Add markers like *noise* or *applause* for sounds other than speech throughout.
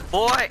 boy!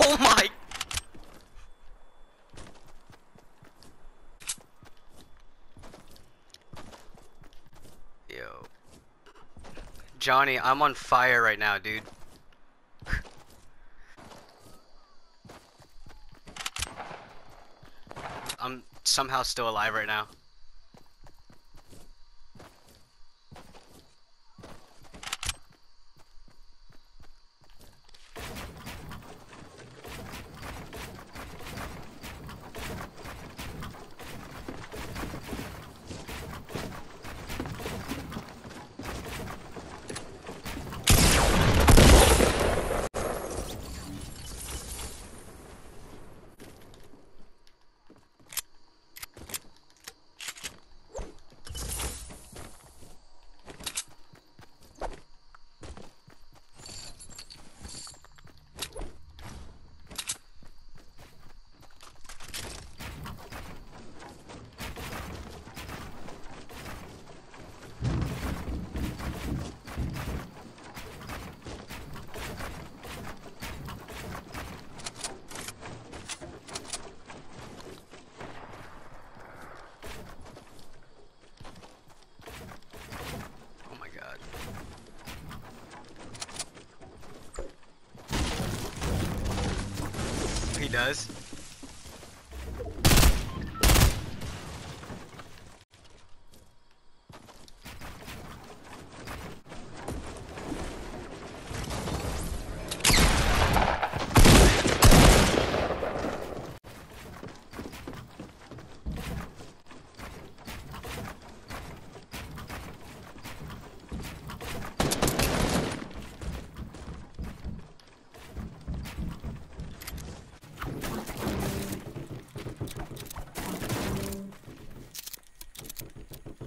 Oh my! Johnny, I'm on fire right now, dude. I'm somehow still alive right now. Oh my god. He does?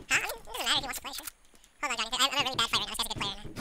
Huh? I mean, it doesn't matter if he wants to play, sure. Hold on, Johnny. I'm, I'm a really bad fighter right now. This guy's a good player now.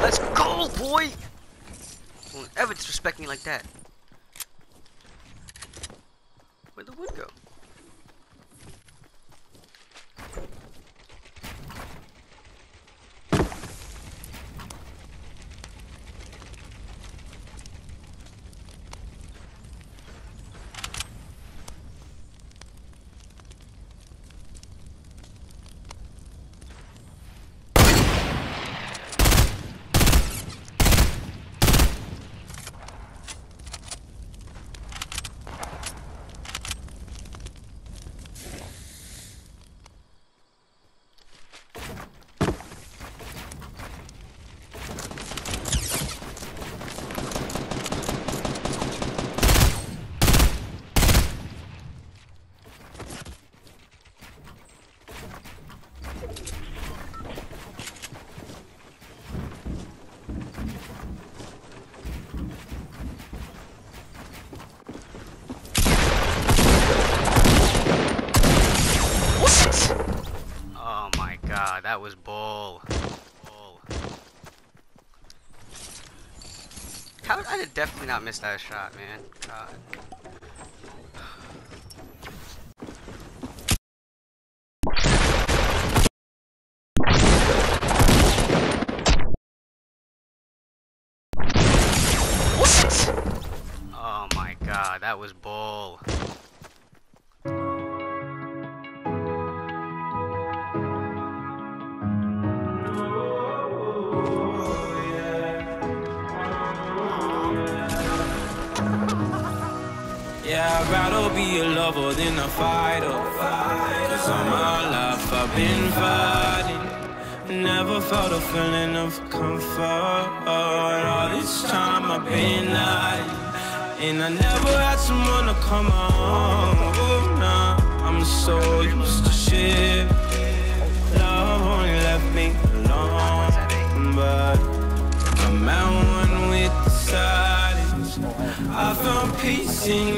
Let's go, boy! Don't ever disrespect me like that. That was bull. Bull. How I definitely not miss that shot, man. What? Oh my god, that was bull. I'd rather be a lover than a fighter. Cause all my life I've been fighting. Never felt a feeling of comfort. All this time I've been hiding. And I never had someone to come on. Oh, nah, I'm so used to shit. Love only left me alone. But I'm at one with the silence. I found peace in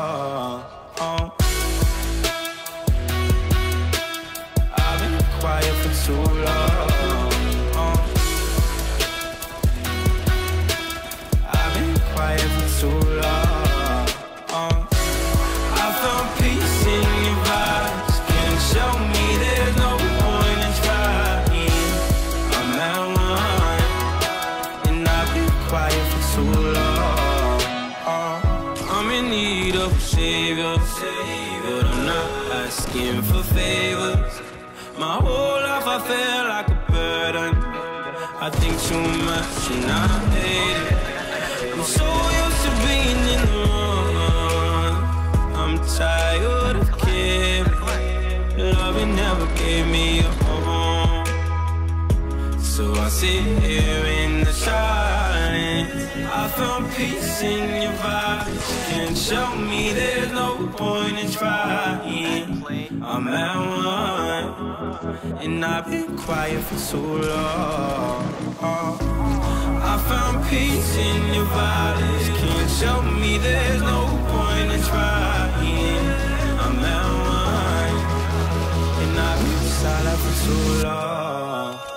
Too long. I found peace in your vibes. Can't show me there's no point in trying. I'm at one, and I've been quiet for too long. Uh. I'm in need of a savior, but I'm not asking for favors. My whole life I feel like a burden. I think too much and I hate it. I'm so So I sit here in the silence. I found peace in your vibes. Can't show me there's no point in trying. I'm at one, and I've been quiet for too long. I found peace in your vibes. Can't show me there's no point in trying. I'm at one, and I've been silent for too long.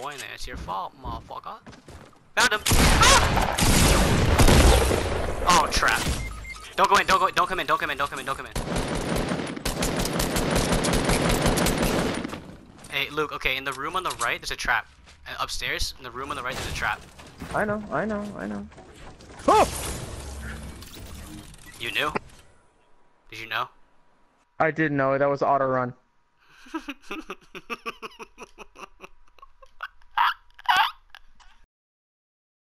Just left this boy in there. It's your fault, motherfucker. Found him. Ah! Oh, trap. Don't go in. Don't go. in, Don't come in. Don't come in. Don't come in. Don't come in. Hey, Luke. Okay, in the room on the right, there's a trap. And upstairs, in the room on the right, there's a trap. I know, I know, I know. Oh! You knew? Did you know? I didn't know that was auto run. *laughs*